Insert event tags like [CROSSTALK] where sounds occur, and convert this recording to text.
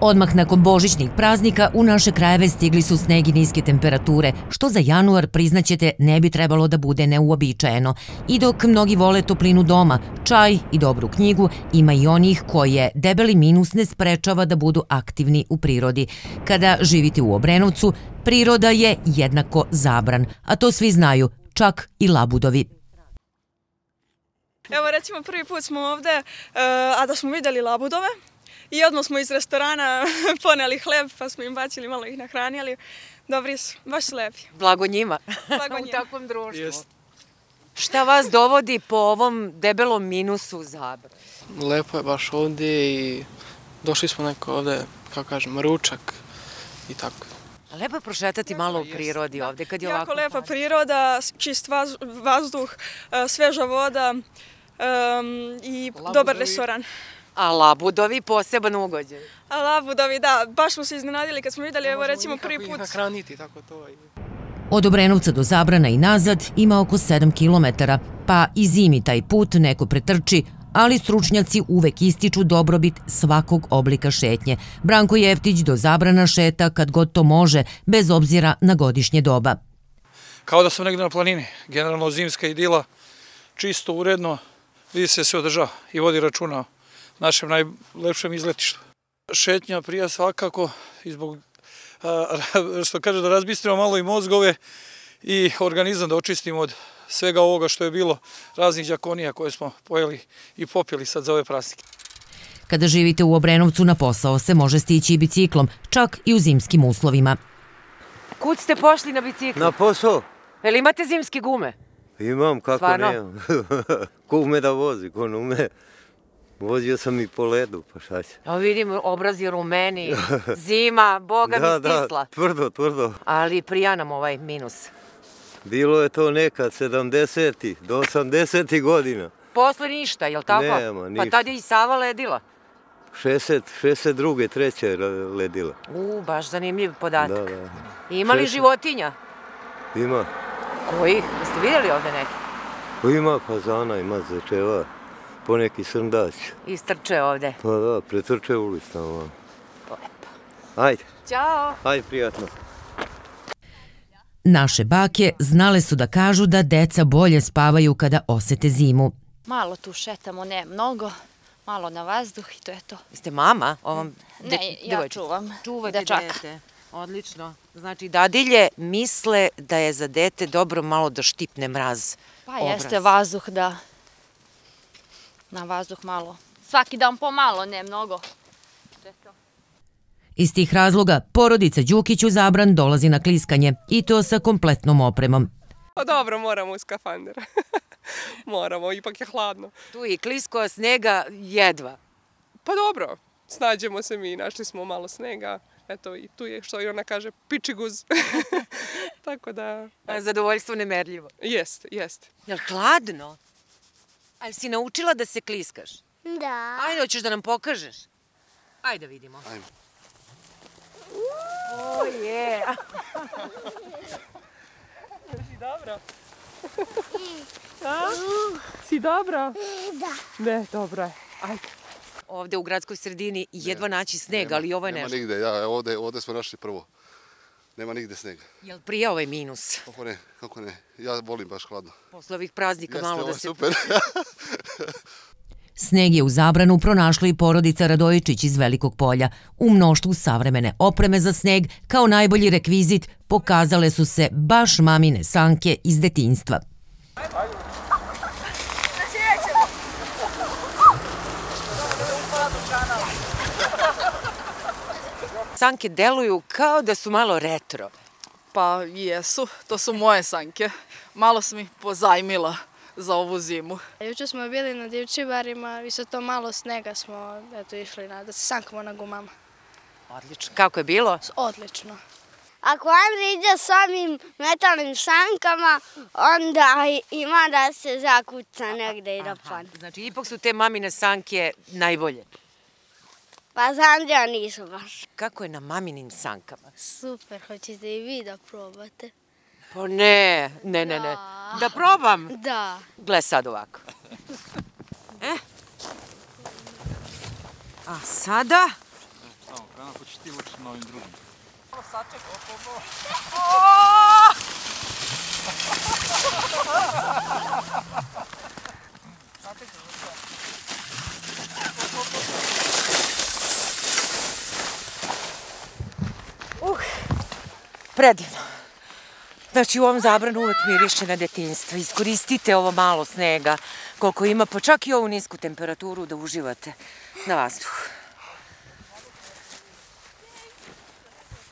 Odmah nakon božićnih praznika u naše krajeve stigli su sneg i niske temperature, što za januar, priznaćete, ne bi trebalo da bude neuobičajeno. I dok mnogi vole toplinu doma, čaj i dobru knjigu, ima i onih koje debeli minus ne sprečava da budu aktivni u prirodi. Kada živite u Obrenovcu, priroda je jednako zabran, a to svi znaju, čak i labudovi. Evo recimo prvi put smo ovde, eh, a da smo videli labudove, I odmah smo iz restorana [LAUGHS] poneli hleb, pa smo im bacili, malo ih nahranjali. Dobri su, baš su lepi. Blago njima. [LAUGHS] Blago u njima. takvom društvu. Jest. Šta vas dovodi po ovom debelom minusu Zabra? Lepo je baš ovdje i došli smo neko ovdje, kako kažem, ručak i tako. A Lepo je prošetati malo u prirodi ovde kad je Jako ovako... lepa priroda, čist vaz, vazduh, eh, sveža voda em, i dobar restoran. A labudovi poseban ugođaj. A labudovi, da, baš smo se iznenadili kad smo videli, evo recimo prvi put. ih nahraniti, tako to. i- Od Obrenovca do Zabrana i nazad ima oko 7 km, pa i zimi taj put neko pretrči, ali stručnjaci uvek ističu dobrobit svakog oblika šetnje. Branko Jeftić do Zabrana šeta kad god to može, bez obzira na godišnje doba. kao da sam negde na planini. Generalno zimska idila, čisto, uredno, vidi se se održava i vodi računa našem najlepšem izletištu. Šetnja prija svakako i zbog, što kaže, da razbistrimo malo i mozgove i organizam da očistimo od svega ovoga što je bilo raznih đakonija koje smo pojeli i popili sad za ove praznike. Kada živite u Obrenovcu na posao se može stići i biciklom, čak i u zimskim uslovima. Kud ste pošli na biciklu? Na posao? Jel imate zimske gume? Imam, kako Stvarno? nemam. [LAUGHS] ko ume da vozi, ko ne ume. Vozio sam i po ledu, pa šta će. Evo vidim, obraz je rumeni, zima, boga [LAUGHS] da, mi stisla. da, tvrdo, tvrdo. Ali prija nam ovaj minus. Bilo je to nekad 70. do 80. godina. Posle ništa, jel tako? Nema, Pa ništa. tad je i Sava ledila. 60, 62. treće je ledila. U, baš zanimljiv podatak. Da, da. Ima li Šest- životinja? Ima. Kojih? Jeste vidjeli ovde neki? Pa ima fazana, ima začeva, poneki srndać. Istrče ovde. Pa da, pretrče ulicama. Lepo. Ajde, Ćao! ajde, prijatno. Naše bake znale su da kažu da deca bolje spavaju kada osete zimu. Malo tu šetamo, ne mnogo, malo na vazduh i to je to. Jeste mama ovom Ne, de- ja devojčici? čuvam Čuvate dečaka. dete. Odlično. Znači, dadilje misle da je za dete dobro malo da štipne mraz. Pa obraz. jeste vazduh da, na vazduh malo. Svaki dan po malo, ne mnogo. To. Iz tih razloga porodica Đukić u Zabran dolazi na kliskanje i to sa kompletnom opremom. Pa dobro, moramo u skafander. [LAUGHS] moramo, ipak je hladno. Tu i klisko, snega jedva. Pa dobro, snađemo se mi, našli smo malo snega. Eto, i tu je, što i ona kaže, pičiguz. [LAUGHS] Tako da, A Zadovoljstvo nemerljivo. jest, jest. Jel hladno? Ali si naučila da se kliskaš? Da. Ajde, hoćeš da nam pokažeš? Ajde vidimo. Ajde. O je. Si dobro? A? Si dobro? Da. Ne, dobro je. Ajde. Ovde u gradskoj sredini jedva naći sneg, ali ovo je Nema nešto. nigde, ja, ovde, ovde smo našli prvo. Nema nigde snega. Jel prija ovaj minus? Kako ne, kako ne. Ja volim baš hladno. Posle ovih praznika Jeste, malo ovo da je se... super. [LAUGHS] Sneg je u Zabranu pronašla i porodica Radojičić iz Velikog polja. U mnoštvu savremene opreme za sneg kao najbolji rekvizit pokazale su se baš mamine sanke iz detinjstva. Sanke deluju kao da su malo retro. Pa jesu, to su moje sanke. Malo sam ih pozajmila za ovu zimu. Juče smo bili na divčibarima i sa to malo snega smo eto, išli na, da se sankamo na gumama. Odlično. Kako je bilo? Odlično. Ako Andri ide s ovim metalnim sankama, onda ima da se zakuca negde i da padne. Znači, ipak su te mamine sanke najbolje. Pa za Andrija nisu baš. Kako je na maminim sankama? Super, hoćete i vi da probate? Pa ne, ne, ne, ne. Da probam? Da. Gle sad ovako. E. A sada Samo, Kana, pa ćeš ti učiti na ovim drugim. Saček, op, op, op. Uh, predivno. Znači u ovom zabranu uvek miriše na detinjstvo. Iskoristite ovo malo snega koliko ima, pa čak i ovu nisku temperaturu da uživate na vazduhu.